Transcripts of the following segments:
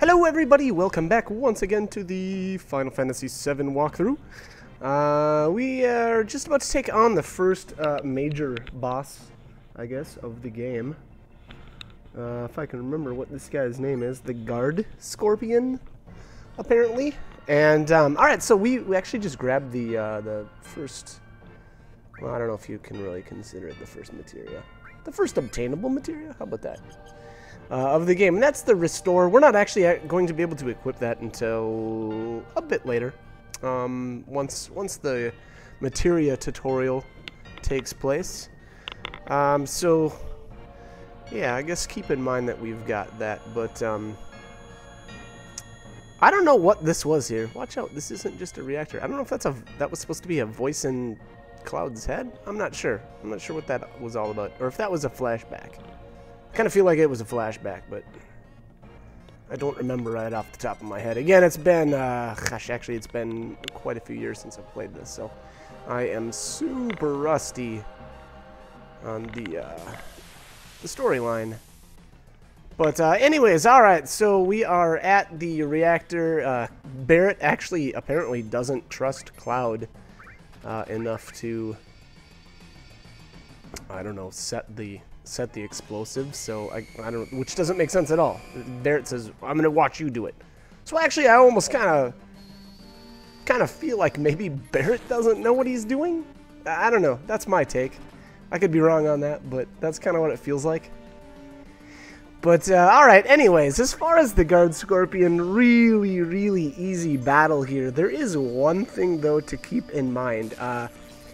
Hello everybody, welcome back once again to the Final Fantasy VII walkthrough. Uh, we are just about to take on the first uh, major boss, I guess, of the game. Uh, if I can remember what this guy's name is, the Guard Scorpion, apparently. And, um, alright, so we, we actually just grabbed the, uh, the first, well, I don't know if you can really consider it the first materia. The first obtainable materia? How about that? Uh, of the game. And that's the restore. We're not actually going to be able to equip that until a bit later. Um, once once the materia tutorial takes place. Um, so, yeah, I guess keep in mind that we've got that. But, um, I don't know what this was here. Watch out, this isn't just a reactor. I don't know if that's a that was supposed to be a voice in Cloud's head. I'm not sure. I'm not sure what that was all about. Or if that was a flashback kind of feel like it was a flashback, but I don't remember right off the top of my head. Again, it's been, uh, gosh, actually, it's been quite a few years since I've played this, so I am super rusty on the, uh, the storyline. But uh, anyways, alright, so we are at the reactor. Uh, Barret actually apparently doesn't trust Cloud uh, enough to, I don't know, set the set the explosives, so I, I don't, which doesn't make sense at all. Barret says, I'm gonna watch you do it. So actually, I almost kind of, kind of feel like maybe Barret doesn't know what he's doing. I don't know. That's my take. I could be wrong on that, but that's kind of what it feels like. But, uh, alright, anyways, as far as the Guard Scorpion, really, really easy battle here. There is one thing, though, to keep in mind. Uh,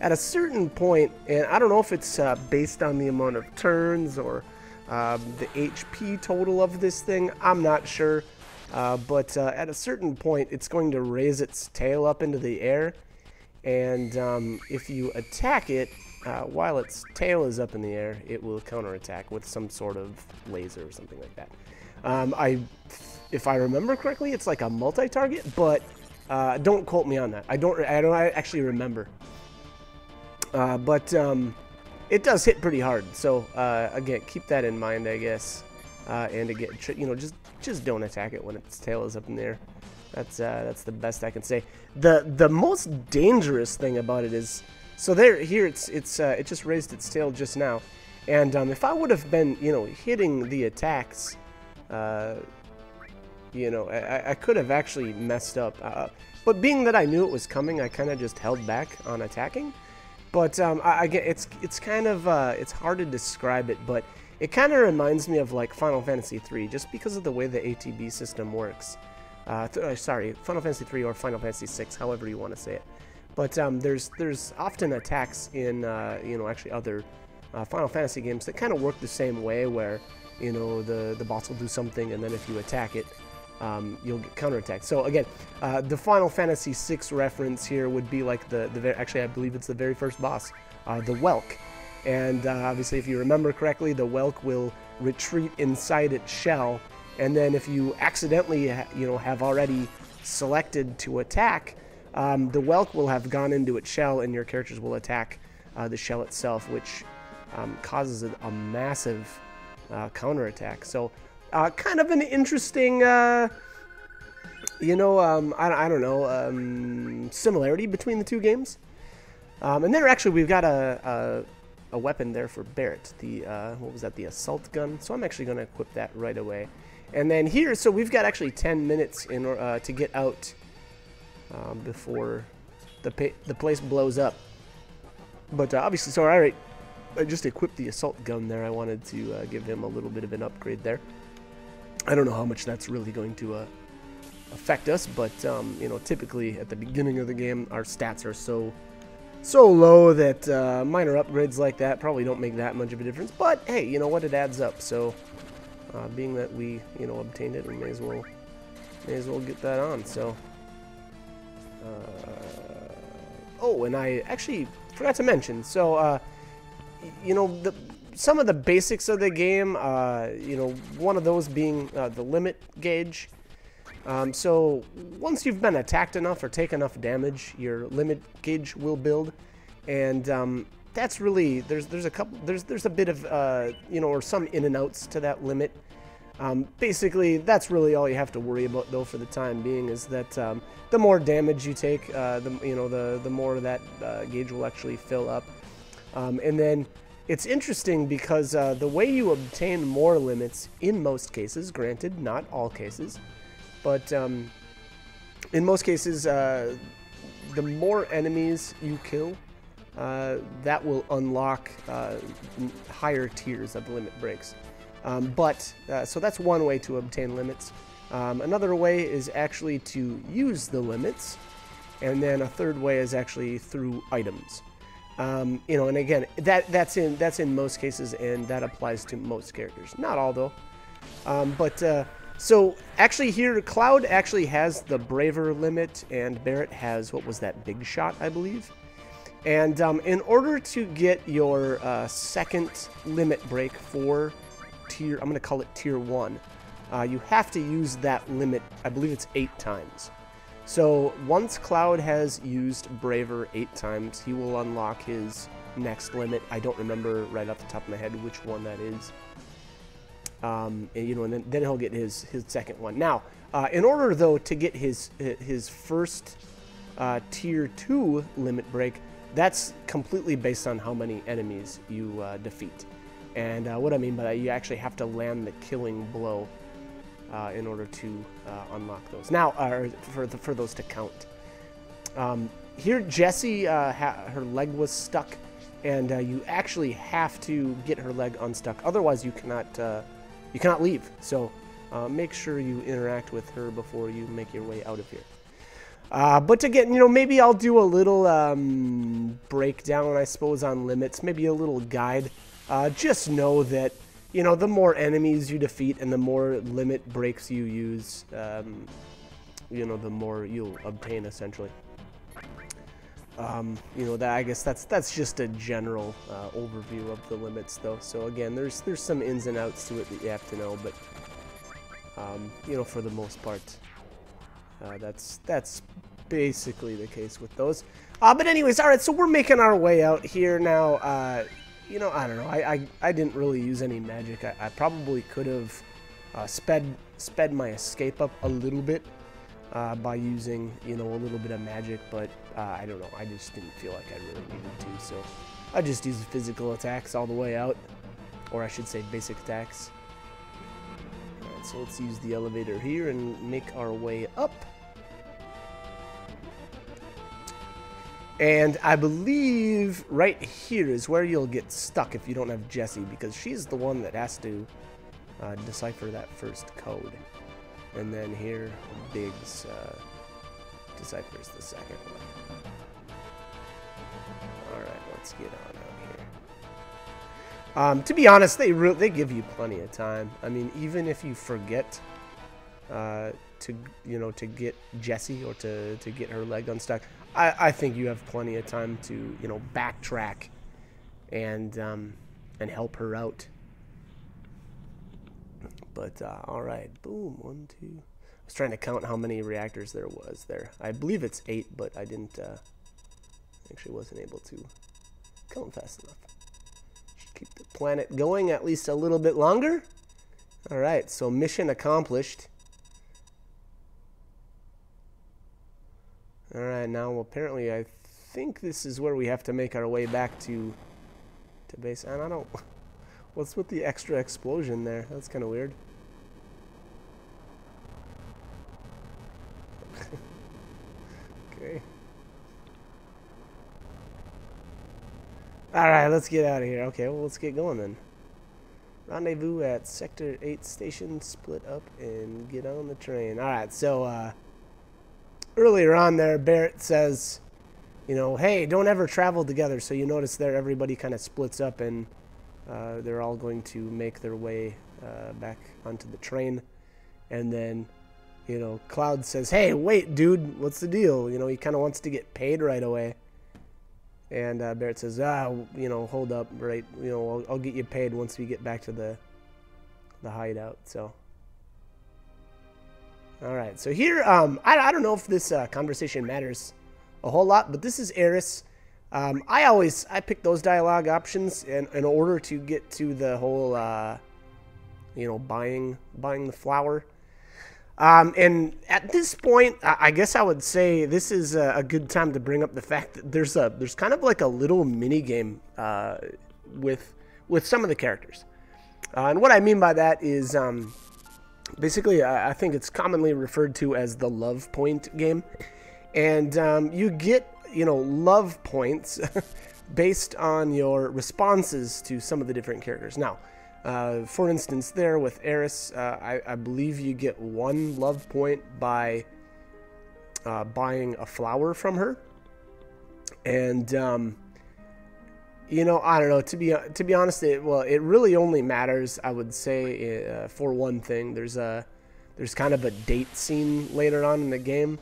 at a certain point, and I don't know if it's uh, based on the amount of turns or um, the HP total of this thing, I'm not sure. Uh, but uh, at a certain point, it's going to raise its tail up into the air. And um, if you attack it uh, while its tail is up in the air, it will counterattack with some sort of laser or something like that. Um, I, if I remember correctly, it's like a multi-target, but uh, don't quote me on that. I don't. I don't actually remember. Uh, but um, it does hit pretty hard. So uh, again, keep that in mind, I guess. Uh, and again, you know, just just don't attack it when its tail is up in the air. That's uh, that's the best I can say. The the most dangerous thing about it is, so there here it's it's uh, it just raised its tail just now, and um, if I would have been you know hitting the attacks, uh, you know I, I could have actually messed up. but being that I knew it was coming, I kind of just held back on attacking. But um, I, I, get it's it's kind of uh, it's hard to describe it, but it kind of reminds me of like Final Fantasy 3, just because of the way the ATB system works. Uh, uh, sorry, Final Fantasy 3 or Final Fantasy 6, however you want to say it. But um, there's there's often attacks in uh, you know actually other uh, Final Fantasy games that kind of work the same way, where you know the the boss will do something, and then if you attack it, um, you'll get counterattacked. So again, uh, the Final Fantasy VI reference here would be like the, the actually I believe it's the very first boss, uh, the Whelk. And uh, obviously if you remember correctly, the Whelk will retreat inside its shell, and then if you accidentally you know have already selected to attack, um, the Whelk will have gone into its shell and your characters will attack uh, the shell itself, which um, causes a, a massive uh, counterattack. So uh, kind of an interesting, uh, you know, um, I, I, don't know, um, similarity between the two games. Um, and there, actually, we've got a, a, a weapon there for Barret, The, uh, what was that, the assault gun? So I'm actually going to equip that right away. And then here, so we've got actually 10 minutes in uh, to get out um, before the, the place blows up. But uh, obviously, so all right, I just equipped the assault gun there. I wanted to uh, give him a little bit of an upgrade there. I don't know how much that's really going to uh, affect us, but um, you know, typically at the beginning of the game, our stats are so so low that uh, minor upgrades like that probably don't make that much of a difference. But hey, you know what? It adds up. So uh, being that we you know obtained it, we may as well may as well get that on. So. Uh, oh, and I actually forgot to mention. So, uh, you know, the some of the basics of the game, uh, you know, one of those being uh, the limit gauge. Um, so once you've been attacked enough or take enough damage, your limit gauge will build, and um, that's really there's there's a couple there's there's a bit of uh, you know or some in and outs to that limit. Um, basically, that's really all you have to worry about, though, for the time being, is that um, the more damage you take, uh, the you know the the more that uh, gauge will actually fill up. Um, and then it's interesting because uh, the way you obtain more limits, in most cases, granted, not all cases, but um, in most cases, uh, the more enemies you kill, uh, that will unlock uh, higher tiers of limit breaks. Um, but, uh, so that's one way to obtain limits. Um, another way is actually to use the limits. And then a third way is actually through items. Um, you know, and again, that that's in that's in most cases, and that applies to most characters. Not all though. Um, but uh, so actually here, Cloud actually has the Braver limit, and Barret has what was that Big Shot, I believe. And um, in order to get your uh, second limit break for tier, I'm going to call it tier 1, uh, you have to use that limit, I believe it's 8 times. So once Cloud has used Braver 8 times, he will unlock his next limit. I don't remember right off the top of my head which one that is. Um, and, you know, and then, then he'll get his, his second one. Now, uh, in order, though, to get his, his first uh, tier 2 limit break, that's completely based on how many enemies you uh, defeat. And uh, what I mean by that, you actually have to land the killing blow uh, in order to uh, unlock those. Now, uh, for, the, for those to count. Um, here, Jessie, uh, her leg was stuck, and you actually have to get her leg unstuck. Otherwise, you cannot you cannot leave. So make sure you interact with her before you make your way out of here. Uh, but again, you know, maybe I'll do a little um, breakdown, I suppose, on limits. Maybe a little guide. Uh, just know that, you know, the more enemies you defeat and the more limit breaks you use, um, you know, the more you'll obtain, essentially. Um, you know, that I guess that's that's just a general uh, overview of the limits, though. So again, there's there's some ins and outs to it that you have to know, but um, you know, for the most part, uh, that's that's basically the case with those. Uh, but anyways, all right, so we're making our way out here now. You know, I don't know. I, I, I didn't really use any magic. I, I probably could have uh, sped sped my escape up a little bit uh, by using, you know, a little bit of magic, but uh, I don't know. I just didn't feel like I really needed to, so I just used physical attacks all the way out, or I should say basic attacks. Alright, so let's use the elevator here and make our way up. And I believe right here is where you'll get stuck if you don't have Jessie, because she's the one that has to uh, decipher that first code. And then here, Biggs uh, deciphers the second one. Alright, let's get on out here. Um, to be honest, they they give you plenty of time. I mean, even if you forget uh, to you know to get Jessie or to to get her leg unstuck, I, I think you have plenty of time to you know backtrack and um, and help her out. But uh, all right, boom, one, two. I was trying to count how many reactors there was there. I believe it's eight, but I didn't. Uh, actually, wasn't able to count fast enough. Should keep the planet going at least a little bit longer. All right, so mission accomplished. Alright, now apparently I think this is where we have to make our way back to to base. And I don't... What's with the extra explosion there? That's kind of weird. okay. Alright, let's get out of here. Okay, well, let's get going then. Rendezvous at Sector 8 station, split up, and get on the train. Alright, so, uh earlier on there, Barret says, you know, hey, don't ever travel together. So you notice there everybody kind of splits up and uh, they're all going to make their way uh, back onto the train. And then, you know, Cloud says, hey, wait, dude, what's the deal? You know, he kind of wants to get paid right away. And uh, Barret says, ah, you know, hold up, right? You know, I'll, I'll get you paid once we get back to the the hideout. So. All right, so here, um, I, I don't know if this uh, conversation matters a whole lot, but this is Aeris. Um, I always I pick those dialogue options in, in order to get to the whole uh, you know, buying buying the flower. Um, and at this point, I guess I would say this is a, good time to bring up the fact that there's a there's kind of like a little mini game uh, with with some of the characters. Uh, and what I mean by that is um, basically I, think it's commonly referred to as the love point game, and um, you get you know love points based on your responses to some of the different characters. Now. Uh, for instance, there with Aeris, uh, I, I, believe you get one love point by uh, buying a flower from her. And, um, you know, I don't know. To be to be honest, it, well, it really only matters. I would say uh, for one thing, there's a there's kind of a date scene later on in the game,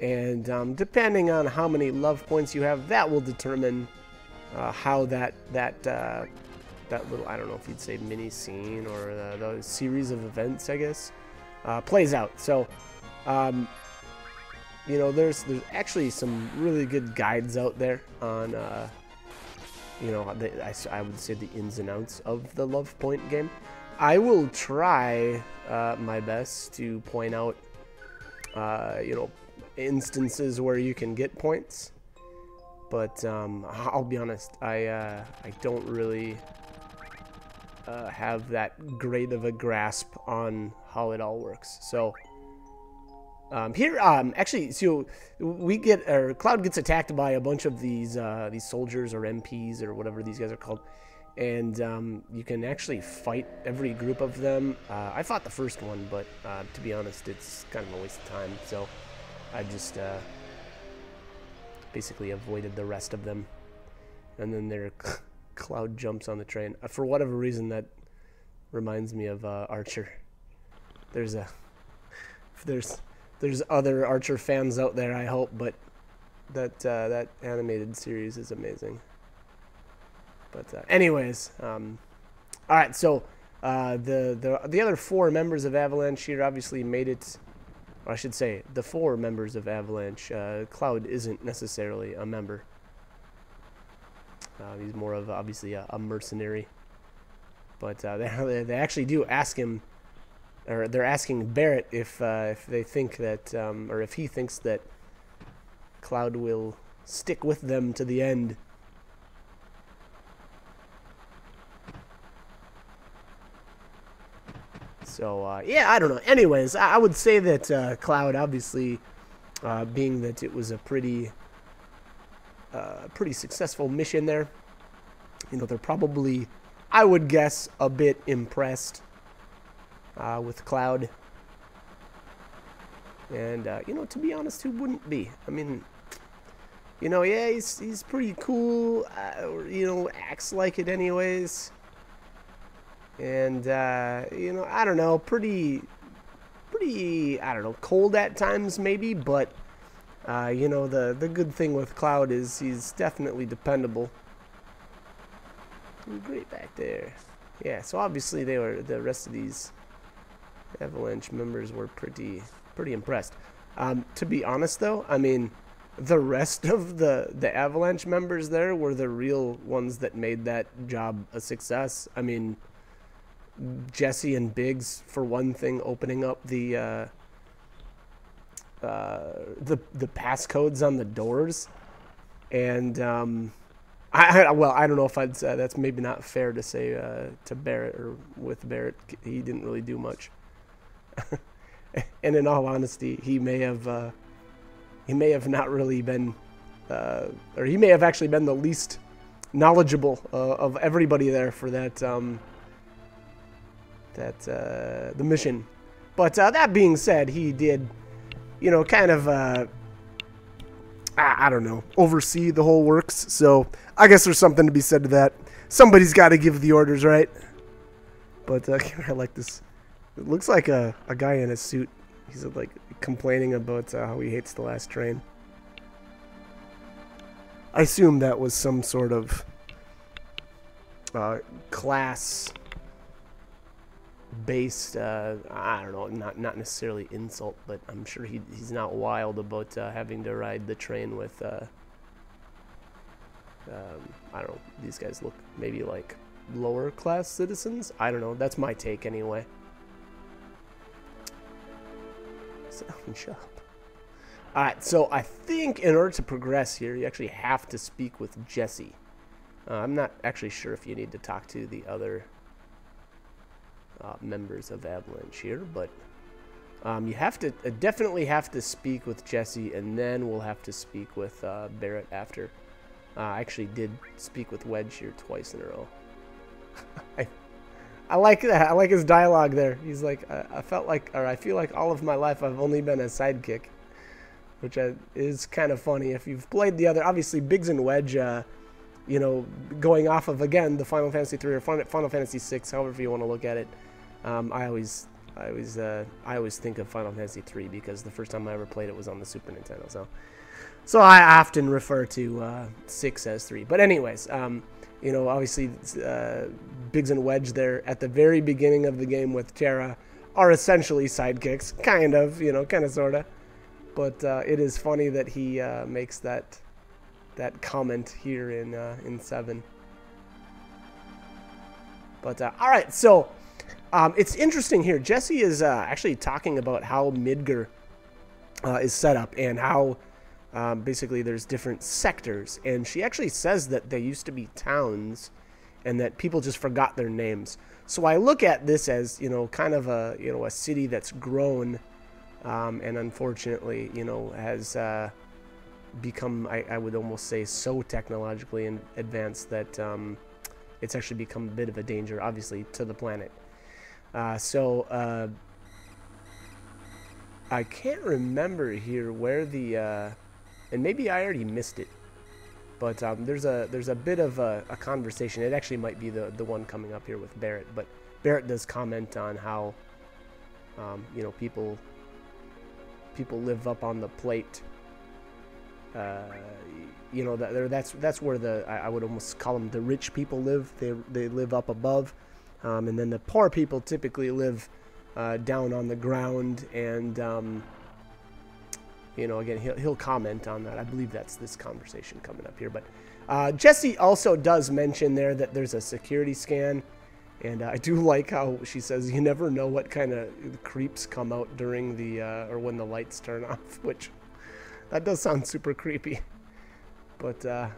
and um, depending on how many love points you have, that will determine uh, how that that uh, that little, I don't know if you'd say mini scene or the, the series of events, I guess, uh, plays out. So, um, you know, there's there's actually some really good guides out there on, uh, you know, the, I, I would say the ins and outs of the Love Point game. I will try uh, my best to point out, uh, you know, instances where you can get points. But um, I'll be honest, I uh, I don't really uh, have that great of a grasp on how it all works. So um, here, um, actually, so we get or Cloud gets attacked by a bunch of these uh, these soldiers or MPs or whatever these guys are called, and um, you can actually fight every group of them. Uh, I fought the first one, but uh, to be honest, it's kind of a waste of time. So I just uh, basically avoided the rest of them, and then they're Cloud jumps on the train. Uh, for whatever reason, that reminds me of uh, Archer. There's a there's there's other Archer fans out there, I hope, but that uh, that animated series is amazing. But uh, anyways, um, all right. So uh, the the the other four members of Avalanche here obviously made it. I should say, the four members of Avalanche. Uh, Cloud isn't necessarily a member. Uh, he's more of obviously a, a mercenary. But uh, they, they actually do ask him, or they're asking Barret if uh, if they think that, um, or if he thinks that Cloud will stick with them to the end. So uh, yeah, I don't know. Anyways, I, would say that uh, Cloud, obviously, uh, being that it was a pretty uh, pretty successful mission there. You know, they're probably, I would guess, a bit impressed uh, with Cloud. And, uh, you know, to be honest, who wouldn't be? I mean, you know, yeah, he's, he's pretty cool, uh, you know, acts like it anyways. And, uh, you know, I don't know, pretty, pretty, I don't know, cold at times maybe, but uh, you know, the, the good thing with Cloud is he's definitely dependable. Great back there. Yeah, so obviously they were the rest of these Avalanche members were pretty pretty impressed. Um, to be honest though, I mean, the rest of the the Avalanche members there were the real ones that made that job a success. I mean, Jessie and Biggs for one thing, opening up the uh, uh, the the passcodes on the doors, and um, I, I, well I don't know if I'd say that's maybe not fair to say uh, to Barret or with Barret, he didn't really do much, and in all honesty he may have uh, he may have not really been uh, or he may have actually been the least knowledgeable uh, of everybody there for that um, that the mission. But that being said, he did you know, kind of, uh, I, don't know, oversee the whole works. So I guess there's something to be said to that. Somebody's got to give the orders, right? But uh, I like this. It looks like a, a guy in a suit. He's like complaining about uh, how he hates the last train. I assume that was some sort of uh, class based uh, I don't know not not necessarily insult but I'm sure he, he's not wild about uh, having to ride the train with uh, um, I don't know these guys look maybe like lower class citizens. I don't know. That's my take anyway. Shut up. Alright, so I think in order to progress here, you actually have to speak with Jessie. Uh, I'm not actually sure if you need to talk to the other uh, members of Avalanche here, but um, you have to uh, definitely have to speak with Jessie, and then we'll have to speak with uh, Barret after. Uh, I actually did speak with Wedge here twice in a row. I, I like that. I like his dialogue there. He's like, I, felt like, or I feel like all of my life I've only been a sidekick, which is kind of funny. If you've played the other, obviously Biggs and Wedge, uh, you know, going off of again the Final Fantasy 3 or Final Fantasy 6, however you want to look at it. Um, I always I always uh, I always think of Final Fantasy 3 because the first time I ever played it was on the Super Nintendo. So, so I often refer to uh, six as three. But anyways, um, you know, obviously uh, Biggs and Wedge there at the very beginning of the game with Terra are essentially sidekicks, kind of, you know, kind of sorta. But uh, it is funny that he uh, makes that that comment here in uh, in seven. But uh, all right, so. Um, it's interesting here. Jessie is uh, actually talking about how Midgar is set up and how um, basically there's different sectors. And she actually says that they used to be towns and that people just forgot their names. So I look at this as you know kind of a you know a city that's grown um, and unfortunately you know has uh, become I, I, would almost say so technologically advanced that um, it's actually become a bit of a danger obviously to the planet. Uh, so, uh, I can't remember here where the, uh, and maybe I already missed it, but um, there's a there's a bit of a, a, conversation. It actually might be the the one coming up here with Barret, but Barret does comment on how, um, you know, people people live up on the plate. Uh, you know that that's that's where the I, I would almost call them the rich people live. They they live up above um, and then the poor people typically live uh, down on the ground and um, you know again he'll, he'll comment on that i believe that's this conversation coming up here but uh, jessie also does mention there that there's a security scan and uh, i do like how she says you never know what kind of creeps come out during the uh, or when the lights turn off which that does sound super creepy but uh,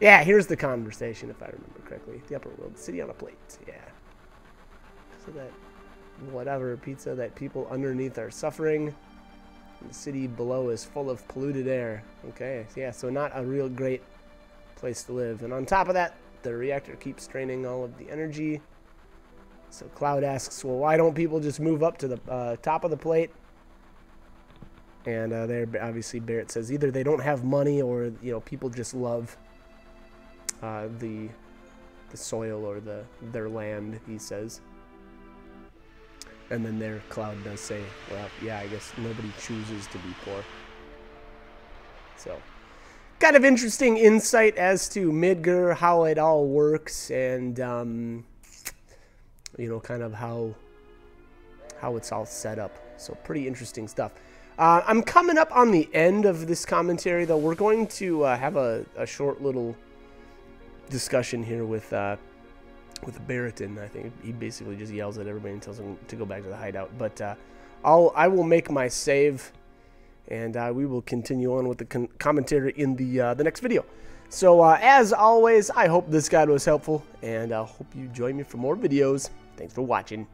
yeah, here's the conversation, if I remember correctly. The upper world, city on a plate. Yeah. So that whatever pizza that people underneath are suffering. The city below is full of polluted air. Okay, yeah, so not a real great place to live. And on top of that, the reactor keeps draining all of the energy. So Cloud asks, well, why don't people just move up to the uh, top of the plate? And uh, there, obviously, Barret says either they don't have money or, you know, people just love uh, the the soil or the their land, he says. And then there cloud does say, well, yeah, I guess nobody chooses to be poor. So, kind of interesting insight as to Midgar, how it all works, and, um, you know, kind of how, how it's all set up. So, pretty interesting stuff. Uh, I'm coming up on the end of this commentary, though. We're going to uh, have a, a short little discussion here with uh, with Barretton. I think he basically just yells at everybody and tells them to go back to the hideout. But uh, I'll I will make my save, and uh, we will continue on with the commentary in the uh, the next video. So uh, as always, I hope this guide was helpful, and I hope you join me for more videos. Thanks for watching.